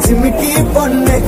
झिमकी बनने